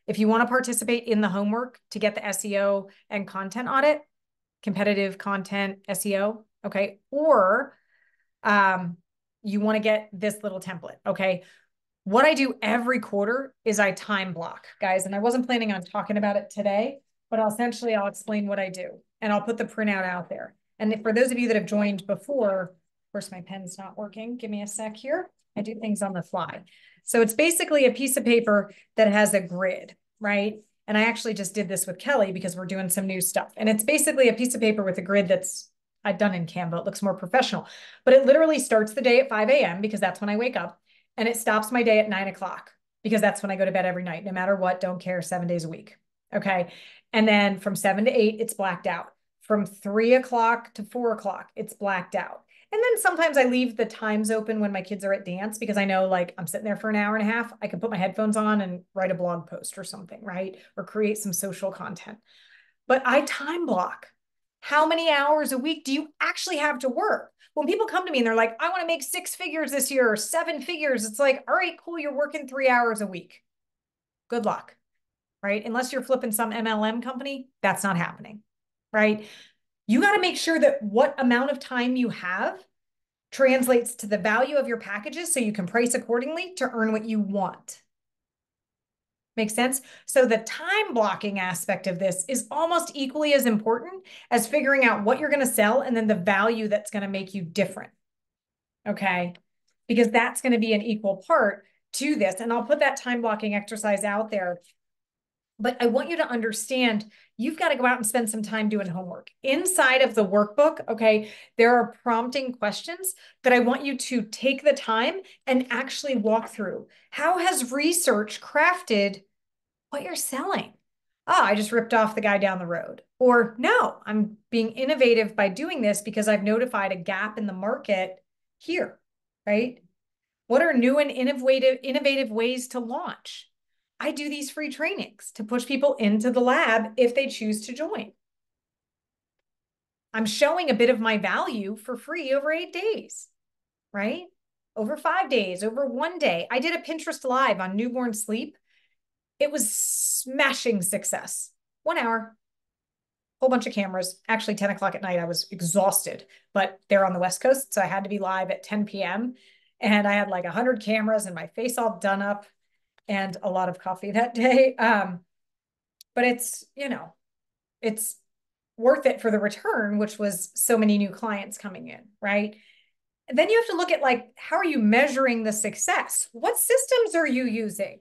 If you want to participate in the homework to get the SEO and content audit, competitive content SEO, okay, or um, you want to get this little template. Okay. What I do every quarter is I time block, guys. And I wasn't planning on talking about it today, but I'll essentially I'll explain what I do and I'll put the printout out there. And for those of you that have joined before, of course, my pen's not working. Give me a sec here. I do things on the fly. So it's basically a piece of paper that has a grid, right? And I actually just did this with Kelly because we're doing some new stuff. And it's basically a piece of paper with a grid that's I've done in Canva. It looks more professional, but it literally starts the day at 5 a.m. because that's when I wake up and it stops my day at nine o'clock because that's when I go to bed every night, no matter what, don't care, seven days a week. Okay. And then from seven to eight, it's blacked out. From three o'clock to four o'clock, it's blacked out. And then sometimes I leave the times open when my kids are at dance because I know like I'm sitting there for an hour and a half. I can put my headphones on and write a blog post or something, right? Or create some social content. But I time block how many hours a week do you actually have to work? When people come to me and they're like, I want to make six figures this year or seven figures, it's like, all right, cool, you're working three hours a week. Good luck, right? Unless you're flipping some MLM company, that's not happening, right? You got to make sure that what amount of time you have translates to the value of your packages so you can price accordingly to earn what you want. Make sense? So the time blocking aspect of this is almost equally as important as figuring out what you're going to sell and then the value that's going to make you different. Okay? Because that's going to be an equal part to this. And I'll put that time blocking exercise out there. But I want you to understand you've got to go out and spend some time doing homework. Inside of the workbook, okay, there are prompting questions that I want you to take the time and actually walk through. How has research crafted what you're selling. Oh, I just ripped off the guy down the road. Or no, I'm being innovative by doing this because I've notified a gap in the market here, right? What are new and innovative innovative ways to launch? I do these free trainings to push people into the lab if they choose to join. I'm showing a bit of my value for free over 8 days, right? Over 5 days, over 1 day. I did a Pinterest live on newborn sleep it was smashing success. One hour, whole bunch of cameras. Actually, 10 o'clock at night, I was exhausted, but they're on the West Coast. So I had to be live at 10 p.m. And I had like 100 cameras and my face all done up and a lot of coffee that day. Um, but it's, you know, it's worth it for the return, which was so many new clients coming in, right? And then you have to look at like, how are you measuring the success? What systems are you using?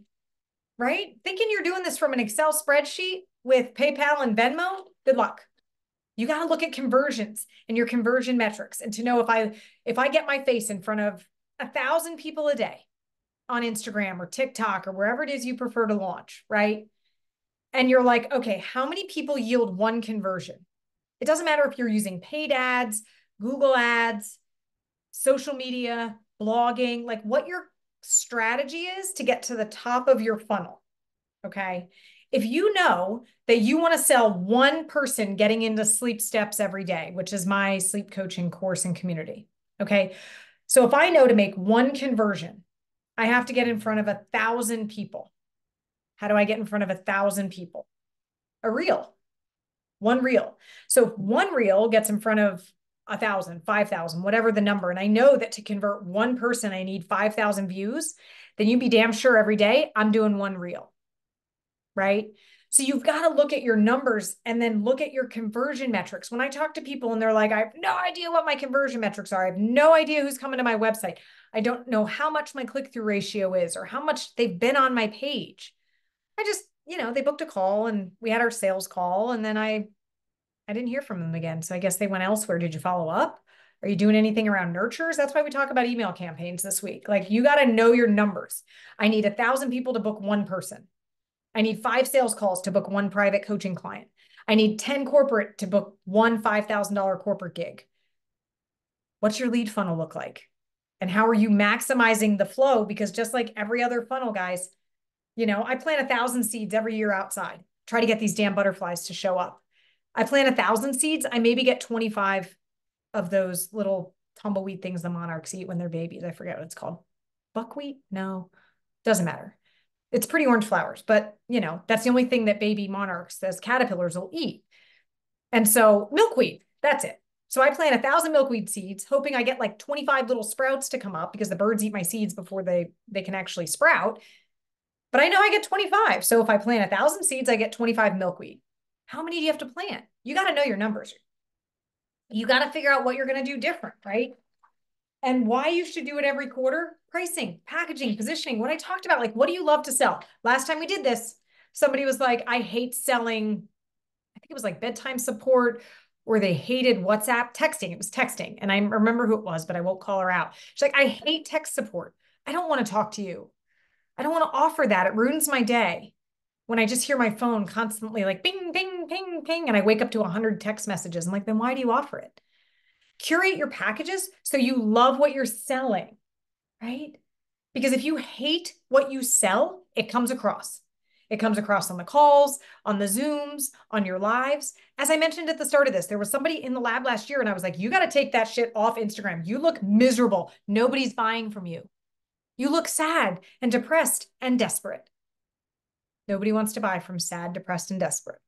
right? Thinking you're doing this from an Excel spreadsheet with PayPal and Venmo, good luck. You got to look at conversions and your conversion metrics and to know if I if I get my face in front of a thousand people a day on Instagram or TikTok or wherever it is you prefer to launch, right? And you're like, okay, how many people yield one conversion? It doesn't matter if you're using paid ads, Google ads, social media, blogging, like what your strategy is to get to the top of your funnel. Okay. If you know that you want to sell one person getting into sleep steps every day, which is my sleep coaching course and community. Okay. So if I know to make one conversion, I have to get in front of a thousand people. How do I get in front of a thousand people? A reel, one reel. So one reel gets in front of a thousand, five thousand, whatever the number, and I know that to convert one person, I need 5,000 views, then you'd be damn sure every day I'm doing one reel. Right. So you've got to look at your numbers and then look at your conversion metrics. When I talk to people and they're like, I have no idea what my conversion metrics are. I have no idea who's coming to my website. I don't know how much my click through ratio is or how much they've been on my page. I just, you know, they booked a call and we had our sales call and then I I didn't hear from them again. So I guess they went elsewhere. Did you follow up? Are you doing anything around nurtures? That's why we talk about email campaigns this week. Like you got to know your numbers. I need a thousand people to book one person. I need five sales calls to book one private coaching client. I need 10 corporate to book one $5,000 corporate gig. What's your lead funnel look like? And how are you maximizing the flow? Because just like every other funnel, guys, you know, I plant a thousand seeds every year outside, try to get these damn butterflies to show up. I plant a thousand seeds, I maybe get 25 of those little tumbleweed things the monarchs eat when they're babies. I forget what it's called. Buckwheat? No, doesn't matter. It's pretty orange flowers, but you know, that's the only thing that baby monarchs, as caterpillars, will eat. And so milkweed, that's it. So I plant a thousand milkweed seeds, hoping I get like 25 little sprouts to come up because the birds eat my seeds before they, they can actually sprout. But I know I get 25. So if I plant a thousand seeds, I get 25 milkweed. How many do you have to plant? You got to know your numbers. You got to figure out what you're going to do different, right? And why you should do it every quarter pricing, packaging, positioning. What I talked about, like, what do you love to sell? Last time we did this, somebody was like, I hate selling, I think it was like bedtime support or they hated WhatsApp texting. It was texting. And I remember who it was, but I won't call her out. She's like, I hate text support. I don't want to talk to you. I don't want to offer that. It ruins my day when I just hear my phone constantly like bing, bing, ping, ping, and I wake up to 100 text messages. I'm like, then why do you offer it? Curate your packages so you love what you're selling, right? Because if you hate what you sell, it comes across. It comes across on the calls, on the Zooms, on your lives. As I mentioned at the start of this, there was somebody in the lab last year, and I was like, you got to take that shit off Instagram. You look miserable. Nobody's buying from you. You look sad and depressed and desperate. Nobody wants to buy from sad, depressed, and desperate,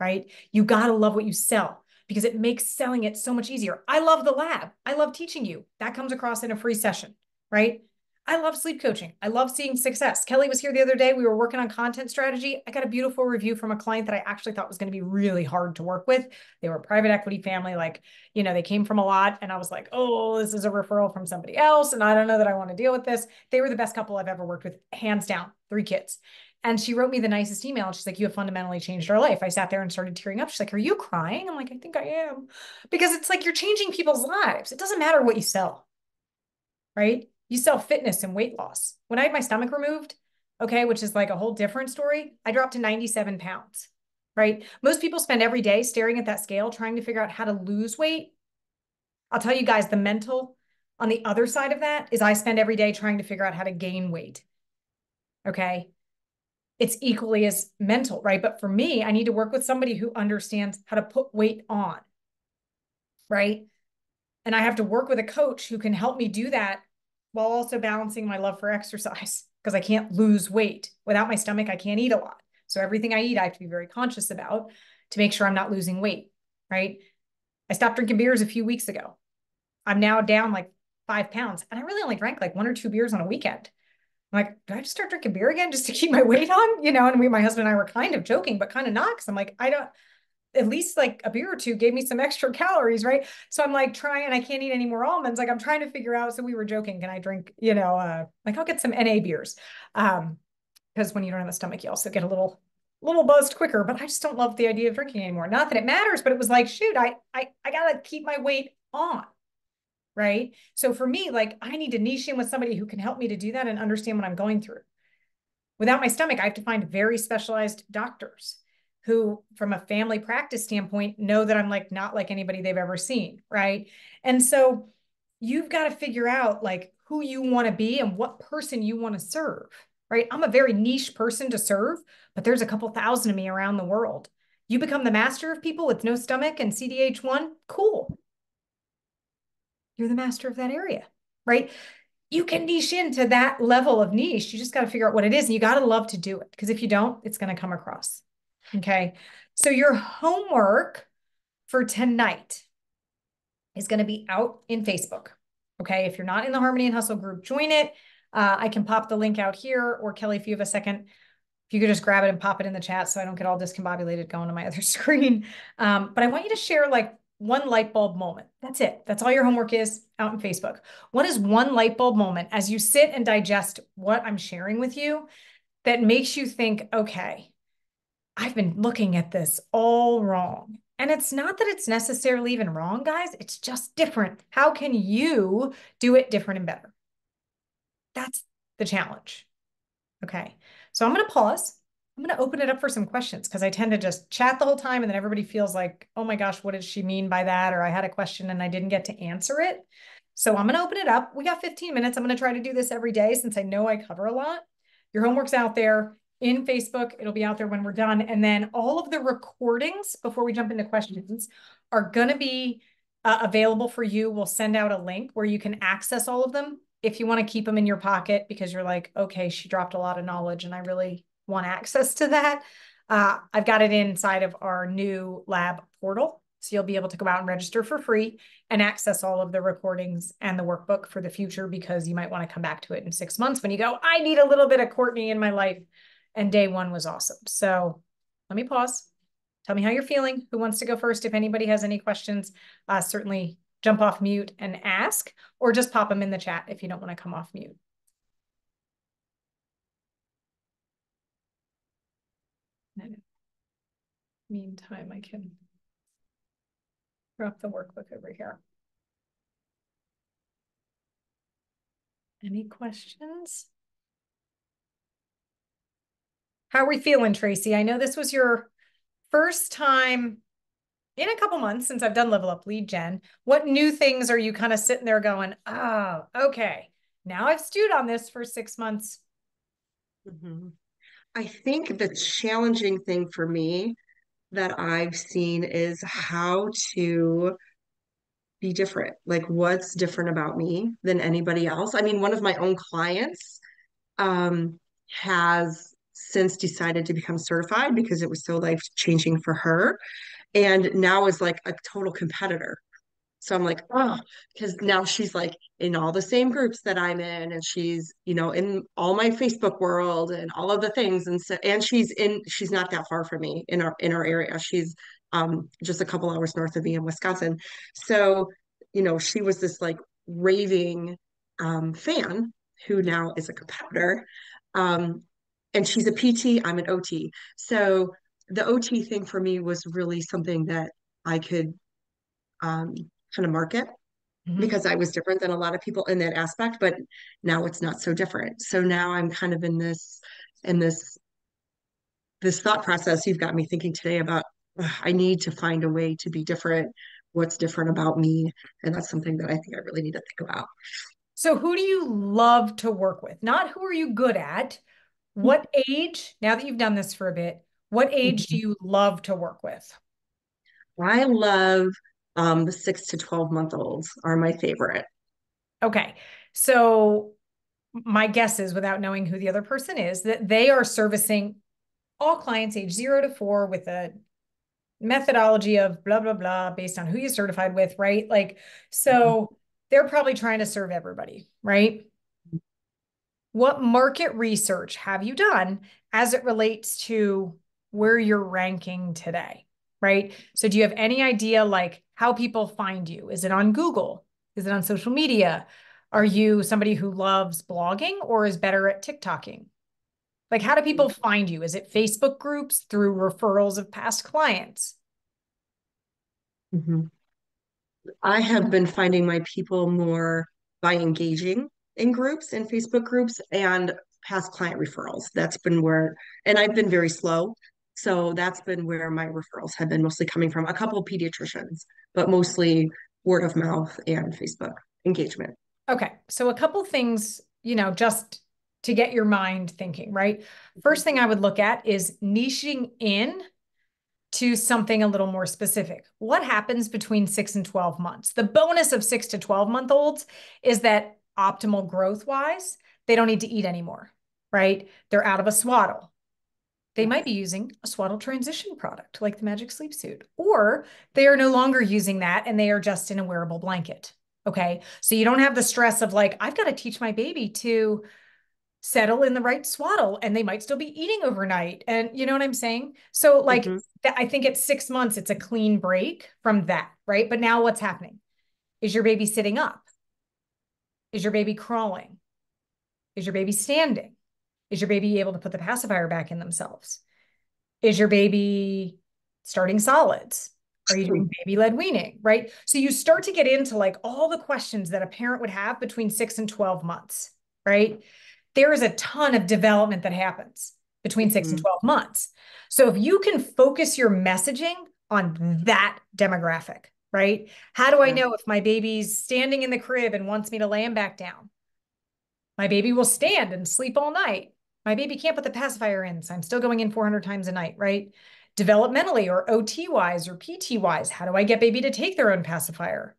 right? You got to love what you sell. because it makes selling it so much easier. I love the lab. I love teaching you. That comes across in a free session, right? I love sleep coaching. I love seeing success. Kelly was here the other day. We were working on content strategy. I got a beautiful review from a client that I actually thought was going to be really hard to work with. They were a private equity family. Like, you know, they came from a lot. And I was like, oh, this is a referral from somebody else. And I don't know that I want to deal with this. They were the best couple I've ever worked with, hands down, three kids. And she wrote me the nicest email. She's like, You have fundamentally changed our life. I sat there and started tearing up. She's like, Are you crying? I'm like, I think I am. Because it's like you're changing people's lives. It doesn't matter what you sell, right? You sell fitness and weight loss. When I had my stomach removed, okay, which is like a whole different story, I dropped to 97 pounds, right? Most people spend every day staring at that scale trying to figure out how to lose weight. I'll tell you guys, the mental on the other side of that is I spend every day trying to figure out how to gain weight. Okay. It's equally as mental, right? But for me, I need to work with somebody who understands how to put weight on, right? And I have to work with a coach who can help me do that while also balancing my love for exercise because I can't lose weight. Without my stomach, I can't eat a lot. So everything I eat, I have to be very conscious about to make sure I'm not losing weight, right? I stopped drinking beers a few weeks ago. I'm now down like five pounds and I really only drank like one or two beers on a weekend. I'm like, do I just start drinking beer again just to keep my weight on? You know, and we, my husband and I were kind of joking, but kind of not. Cause I'm like, I don't, at least like a beer or two gave me some extra calories, right? So I'm like trying, and I can't eat any more almonds. Like I'm trying to figure out. So we were joking, can I drink, you know, uh, like I'll get some NA beers. Um, because when you don't have a stomach, you also get a little, little buzzed quicker. But I just don't love the idea of drinking anymore. Not that it matters, but it was like, shoot, I, I, I gotta keep my weight on. Right. So for me, like I need to niche in with somebody who can help me to do that and understand what I'm going through. Without my stomach, I have to find very specialized doctors who from a family practice standpoint know that I'm like not like anybody they've ever seen, right? And so you've got to figure out like who you want to be and what person you want to serve, right? I'm a very niche person to serve, but there's a couple thousand of me around the world. You become the master of people with no stomach and CDH1, cool. You're the master of that area, right? You can niche into that level of niche. You just got to figure out what it is and you got to love to do it because if you don't, it's going to come across. Okay. So your homework for tonight is going to be out in Facebook. Okay. If you're not in the Harmony and Hustle group, join it. Uh, I can pop the link out here, or Kelly, if you have a second, if you could just grab it and pop it in the chat so I don't get all discombobulated going to my other screen. Um, but I want you to share like one light bulb moment. That's it. That's all your homework is out in Facebook. What is one light bulb moment as you sit and digest what I'm sharing with you that makes you think, okay, I've been looking at this all wrong. And it's not that it's necessarily even wrong, guys. It's just different. How can you do it different and better? That's the challenge. Okay. So I'm going to pause. I'm going to open it up for some questions because I tend to just chat the whole time and then everybody feels like, oh my gosh, what did she mean by that? Or I had a question and I didn't get to answer it. So I'm going to open it up. We got 15 minutes. I'm going to try to do this every day since I know I cover a lot. Your homework's out there in Facebook. It'll be out there when we're done. And then all of the recordings before we jump into questions are going to be uh, available for you. We'll send out a link where you can access all of them if you want to keep them in your pocket because you're like, okay, she dropped a lot of knowledge and I really want access to that. Uh, I've got it inside of our new lab portal. So you'll be able to go out and register for free and access all of the recordings and the workbook for the future because you might want to come back to it in six months when you go, I need a little bit of Courtney in my life and day one was awesome. So let me pause. Tell me how you're feeling. Who wants to go first? If anybody has any questions, uh, certainly jump off mute and ask, or just pop them in the chat if you don't want to come off mute. Meantime, I can drop the workbook over here. Any questions? How are we feeling, Tracy? I know this was your first time in a couple months since I've done Level Up Lead Gen. What new things are you kind of sitting there going, oh, okay, now I've stewed on this for six months? Mm-hmm. I think the challenging thing for me that I've seen is how to be different. Like, what's different about me than anybody else? I mean, one of my own clients um, has since decided to become certified because it was so life changing for her. and now is like a total competitor. So I'm like, oh, because now she's like in all the same groups that I'm in, and she's, you know, in all my Facebook world and all of the things. And so, and she's in, she's not that far from me in our in our area. She's um just a couple hours north of me in Wisconsin. So, you know, she was this like raving um fan who now is a competitor. Um, and she's a PT, I'm an OT. So the OT thing for me was really something that I could um, kind of market mm-hmm. because I was different than a lot of people in that aspect, but now it's not so different. So now I'm kind of in this in this this thought process you've got me thinking today about I need to find a way to be different. What's different about me? And that's something that I think I really need to think about. So, who do you love to work with? Not who are you good at? What age, now that you've done this for a bit, what age do mm-hmm. you love to work with? I love um, the six to 12 month olds are my favorite. Okay. So my guess is without knowing who the other person is that they are servicing all clients age zero to four with a methodology of blah blah blah based on who you certified with right like so mm-hmm. they're probably trying to serve everybody right what market research have you done as it relates to where you're ranking today right so do you have any idea like how people find you. Is it on Google? Is it on social media? Are you somebody who loves blogging or is better at TikToking? Like, how do people find you? Is it Facebook groups through referrals of past clients? Mm-hmm. I have been finding my people more by engaging in groups in Facebook groups and past client referrals. That's been where, and I've been very slow. So that's been where my referrals have been mostly coming from. A couple of pediatricians, but mostly word of mouth and Facebook engagement. Okay. So a couple things, you know, just to get your mind thinking, right? First thing I would look at is niching in to something a little more specific. What happens between 6 and 12 months? The bonus of 6 to 12 month olds is that optimal growth wise, they don't need to eat anymore, right? They're out of a swaddle they might be using a swaddle transition product like the Magic Sleep Suit, or they are no longer using that and they are just in a wearable blanket. Okay. So you don't have the stress of like, I've got to teach my baby to settle in the right swaddle and they might still be eating overnight. And you know what I'm saying? So, like, mm-hmm. th- I think at six months, it's a clean break from that. Right. But now what's happening? Is your baby sitting up? Is your baby crawling? Is your baby standing? Is your baby able to put the pacifier back in themselves? Is your baby starting solids? Are you doing baby led weaning? Right. So you start to get into like all the questions that a parent would have between six and 12 months. Right. There is a ton of development that happens between 6 mm-hmm. and 12 months. So if you can focus your messaging on that demographic, right? How do I know if my baby's standing in the crib and wants me to lay him back down? My baby will stand and sleep all night. My baby can't put the pacifier in, so I'm still going in 400 times a night, right? Developmentally or OT wise or PT wise, how do I get baby to take their own pacifier?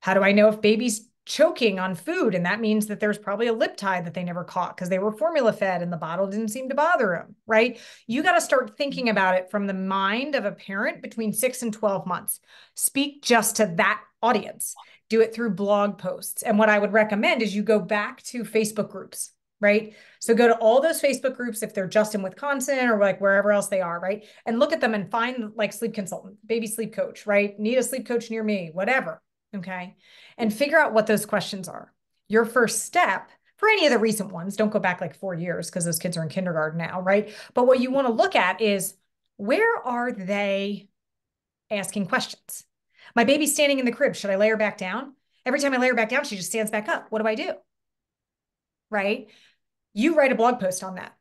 How do I know if baby's choking on food? And that means that there's probably a lip tie that they never caught because they were formula fed and the bottle didn't seem to bother them, right? You got to start thinking about it from the mind of a parent between six and 12 months. Speak just to that audience. Do it through blog posts. And what I would recommend is you go back to Facebook groups right? So go to all those Facebook groups if they're just in Wisconsin or like wherever else they are, right? And look at them and find like sleep consultant, baby sleep coach, right? Need a sleep coach near me, whatever. Okay. And figure out what those questions are. Your first step for any of the recent ones, don't go back like four years because those kids are in kindergarten now, right? But what you want to look at is where are they asking questions? My baby's standing in the crib. Should I lay her back down? Every time I lay her back down, she just stands back up. What do I do? Right you write a blog post on that.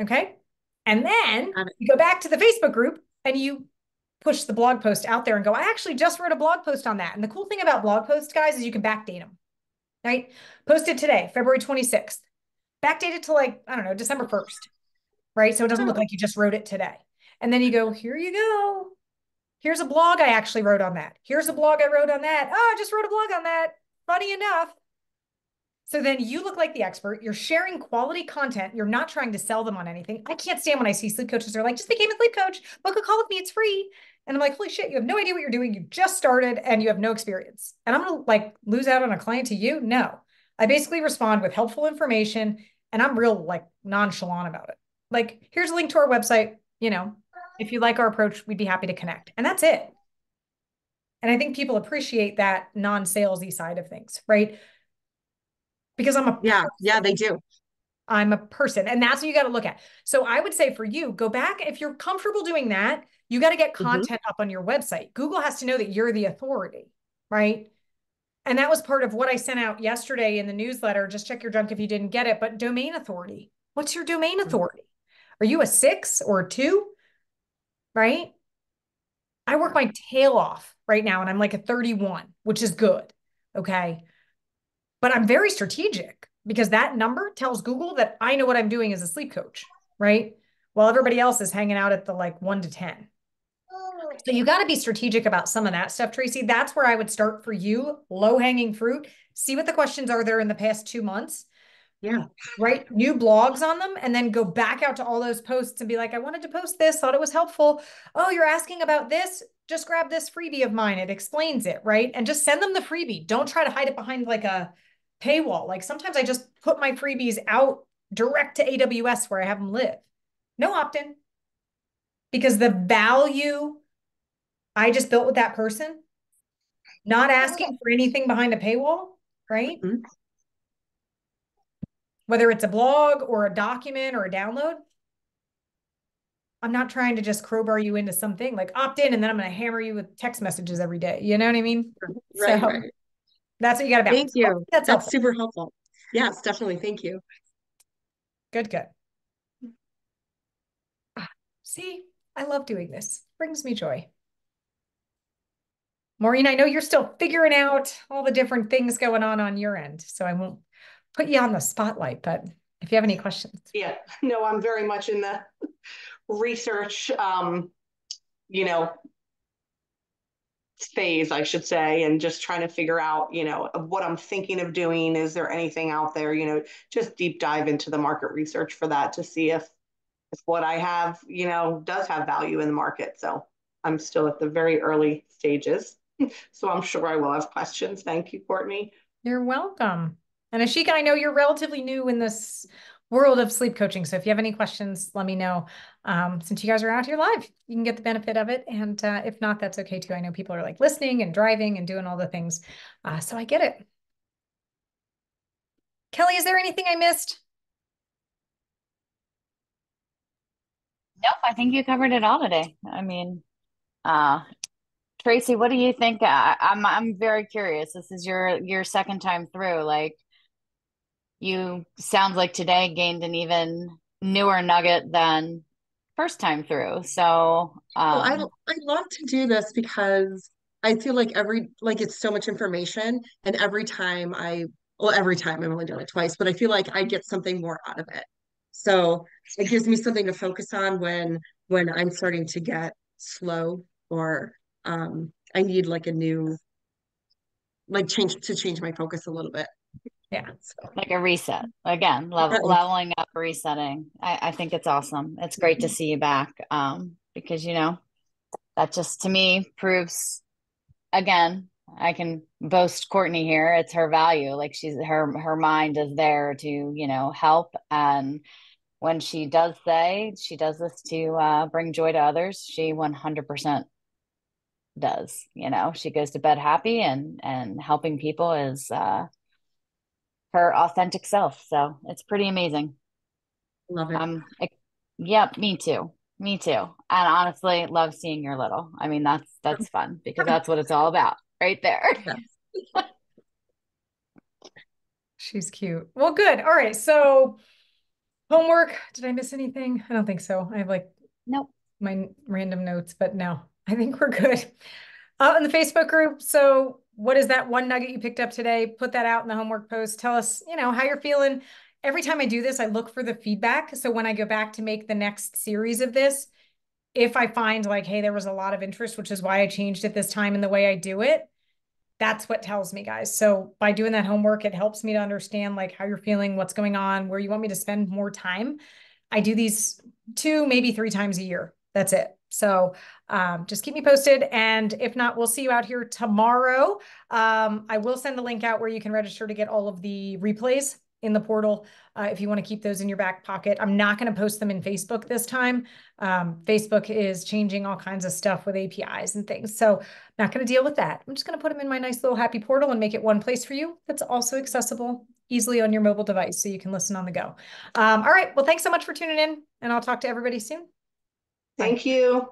Okay. And then you go back to the Facebook group and you push the blog post out there and go, I actually just wrote a blog post on that. And the cool thing about blog posts, guys, is you can backdate them, right? Posted today, February 26th. backdated to like, I don't know, December 1st, right? So it doesn't look like you just wrote it today. And then you go, here you go. Here's a blog I actually wrote on that. Here's a blog I wrote on that. Oh, I just wrote a blog on that. Funny enough, So then you look like the expert. You're sharing quality content. You're not trying to sell them on anything. I can't stand when I see sleep coaches are like, just became a sleep coach, book a call with me, it's free. And I'm like, holy shit, you have no idea what you're doing. You just started and you have no experience. And I'm gonna like lose out on a client to you? No. I basically respond with helpful information and I'm real like nonchalant about it. Like, here's a link to our website. You know, if you like our approach, we'd be happy to connect. And that's it. And I think people appreciate that non-salesy side of things, right? Because I'm a yeah, yeah, they do. I'm a person, and that's what you got to look at. So I would say for you, go back if you're comfortable doing that. You got to get mm-hmm. content mm-hmm. up on your website. Google has to know that you're the authority, right? And that was part of what I sent out yesterday in the newsletter. Just check your junk if you didn't get it. But domain authority. What's your domain mm-hmm. authority? Are you a six or a two? Right? I work my tail off right now and I'm like a 31, which is good. Okay. But I'm very strategic because that number tells Google that I know what I'm doing as a sleep coach. Right. While everybody else is hanging out at the like one to 10. So you got to be strategic about some of that stuff, Tracy. That's where I would start for you, low hanging fruit. See what the questions are there in the past two months. Yeah. Write new blogs on them and then go back out to all those posts and be like, I wanted to post this, thought it was helpful. Oh, you're asking about this? Just grab this freebie of mine. It explains it, right? And just send them the freebie. Don't try to hide it behind like a paywall. Like sometimes I just put my freebies out direct to AWS where I have them live. No opt in because the value I just built with that person, not asking for anything behind a paywall, right? Mm-hmm. Whether it's a blog or a document or a download, I'm not trying to just crowbar you into something like opt in and then I'm going to hammer you with text messages every day. You know what I mean? Right. So right. That's what you got to Thank you. That's, that's super helpful. Yes, definitely. Thank you. Good, good. Ah, see, I love doing this. Brings me joy. Maureen, I know you're still figuring out all the different things going on on your end, so I won't put you on the spotlight, but if you have any questions. Yeah, no, I'm very much in the research, um, you know, phase, I should say, and just trying to figure out, you know, what I'm thinking of doing. Is there anything out there, you know, just deep dive into the market research for that to see if if what I have, you know, does have value in the market. So I'm still at the very early stages. so I'm sure I will have questions. Thank you, Courtney. You're welcome. And Ashika, I know you're relatively new in this world of sleep coaching. So if you have any questions, let me know. Um, since you guys are out here live, you can get the benefit of it. And uh, if not, that's okay too. I know people are like listening and driving and doing all the things. Uh, so I get it. Kelly, is there anything I missed? Nope, I think you covered it all today. I mean, uh, Tracy, what do you think? I'm I'm very curious. This is your your second time through. Like, you sounds like today gained an even newer nugget than first time through. So, um, well, I I love to do this because I feel like every like it's so much information, and every time I well every time I've only done it twice, but I feel like I get something more out of it. So it gives me something to focus on when when I'm starting to get slow or um, I need like a new, like change to change my focus a little bit. Yeah. So. Like a reset again, level, leveling up, resetting. I, I think it's awesome. It's great to mm-hmm. see you back. Um, because you know, that just to me proves again, I can boast Courtney here. It's her value. Like she's her her mind is there to, you know, help and when she does say she does this to uh, bring joy to others, she 100% does you know she goes to bed happy and and helping people is uh her authentic self. So it's pretty amazing. Love it. Um yep me too. Me too. And honestly love seeing your little. I mean that's that's fun because that's what it's all about right there. She's cute. Well good. All right. So homework. Did i miss anything? I don't think so. I have like nope. my random notes but no I think we're good. Uh, in the Facebook group. So, what is that one nugget you picked up today? Put that out in the homework post. Tell us, you know, how you're feeling. Every time I do this, I look for the feedback. So when I go back to make the next series of this, if I find like, hey, there was a lot of interest, which is why I changed it this time in the way I do it, that's what tells me guys so by doing that homework it helps me to understand like how you're feeling what's going on where you want me to spend more time i do these two maybe three times a year that's it so um, just keep me posted and if not we'll see you out here tomorrow um, i will send the link out where you can register to get all of the replays in the portal uh, if you want to keep those in your back pocket. I'm not going to post them in Facebook this time. Um, Facebook is changing all kinds of stuff with APIs and things. So not going to deal with that. I'm just going to put them in my nice little happy portal and make it one place for you that's also accessible easily on your mobile device so you can listen on the go. Um, all right. Well, thanks so much for tuning in and I'll talk to everybody soon. Thank you.